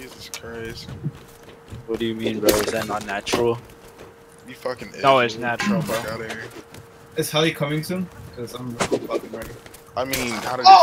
Jesus Christ. What do you mean, bro? Is that not natural? You fucking No, it's natural, bro. Is outta Helly coming soon? Cause I'm, I'm fucking ready. I mean, how did Oh!